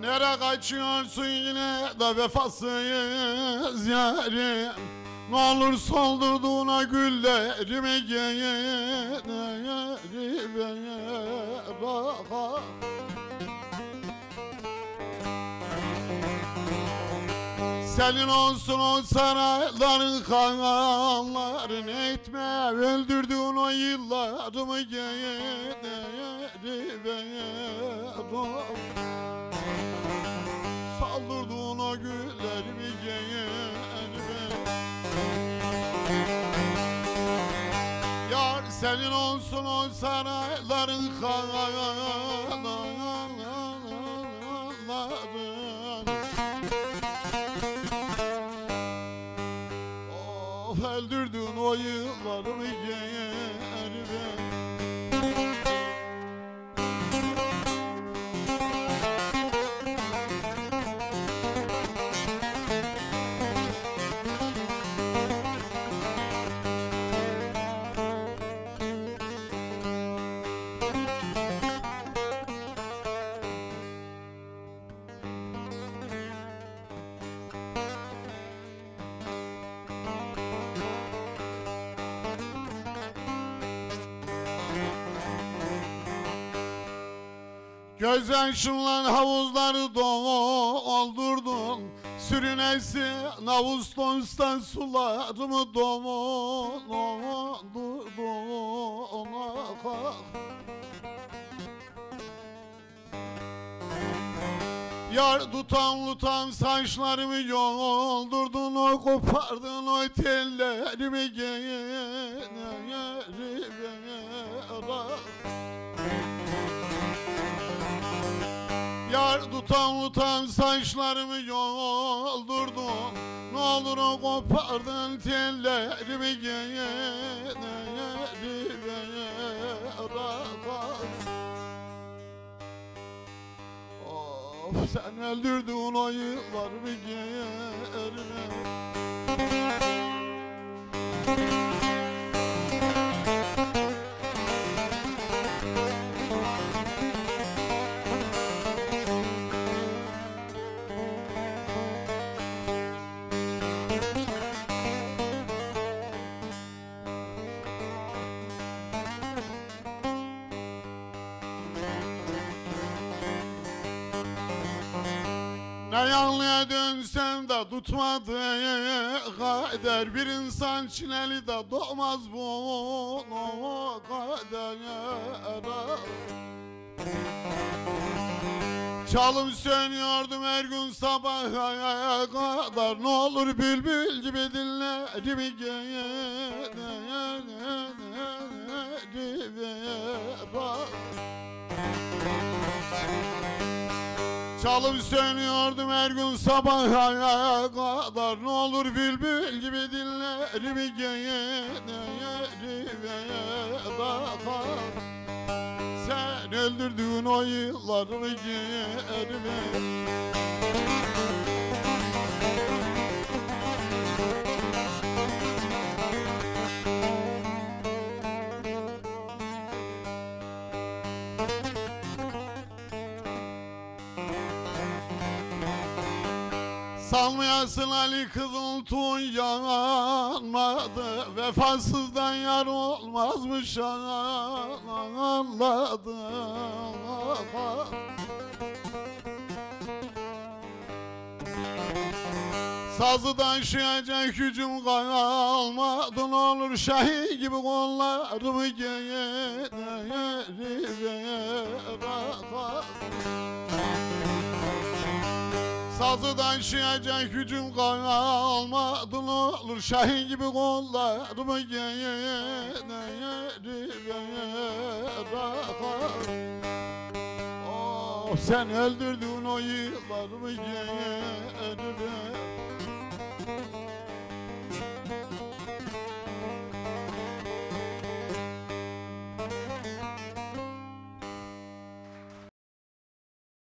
Nere kaçıyorsun yine de vefasız yarim? Ne olur soldurduğuna güllerimi giyerim bak Senin olsun o sarayların kanalların etme Öldürdüğün o yıllarımı geri Saldırdığın o güllerimi geri Yar senin olsun o sarayların kanalların Of öldürdün o yıllarımı yerime Gözyaşınla havuzları doldurdun Sürünesi Ağustos'tan sularımı doldurdun ah. Yar tutan tutan saçlarımı yoldurdun o kopardın o tellerimi yerime Yar tutan tutan saçlarımı yoldurdun Ne olur o kopardın tellerimi yerime Of sen öldürdün o yıllarımı yerime Ne dönsem de tutmadı kader Bir insan çileli de doğmaz bu kader Çalım sönüyordum her gün sabaha kadar. Ne olur bülbül gibi dinlerimi bak Çalıp sönüyordum her gün sabaha kadar. Ne olur bülbül gibi dinlerimi yerime bakar Sen öldürdün o yıllarımı yerime Salmayasın Ali Kızıltuğ yanmadı Vefasızdan yar olmazmış anladım Sazıdan şıyacak gücüm kalmadı Ne olur şahi gibi kollarımı yerime bak Sazıdan şıyacak gücüm kalmadı olur Şahin gibi kollarımı bırak Oh sen öldürdün o yıllarımı yerime